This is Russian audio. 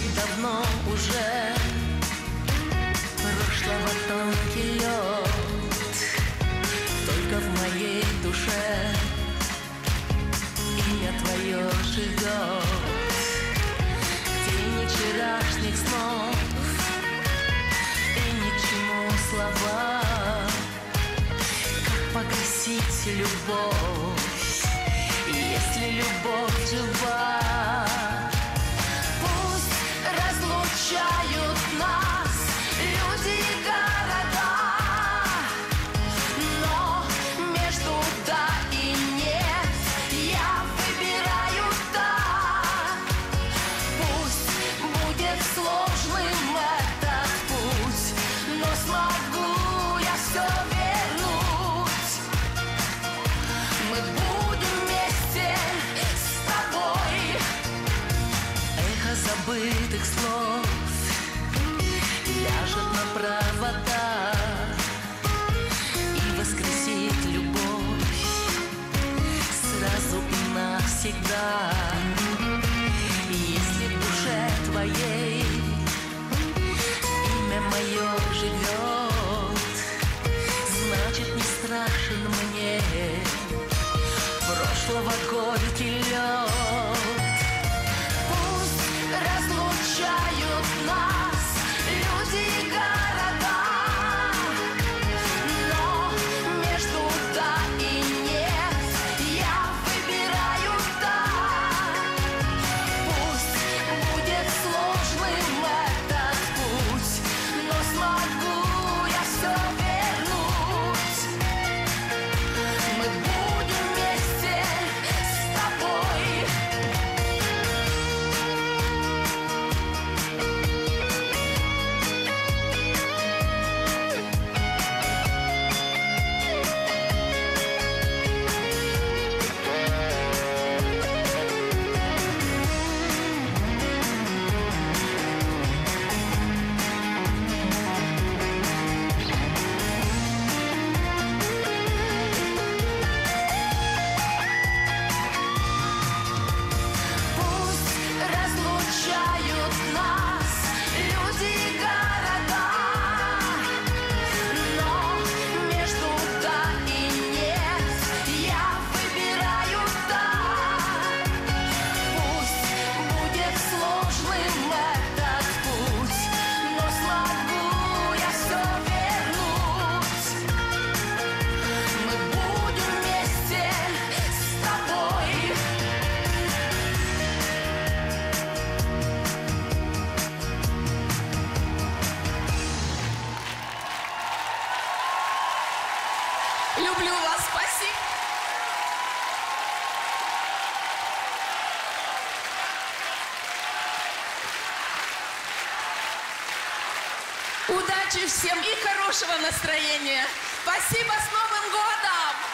ведь давно уже. Прошлого тонкий лед Только в моей душе. Имя твое живет Тени вчерашних снов И ничему слова. Как погасить любовь? Если любовь жива Люблю вас, спасибо. Удачи всем и хорошего настроения. Спасибо, с Новым годом!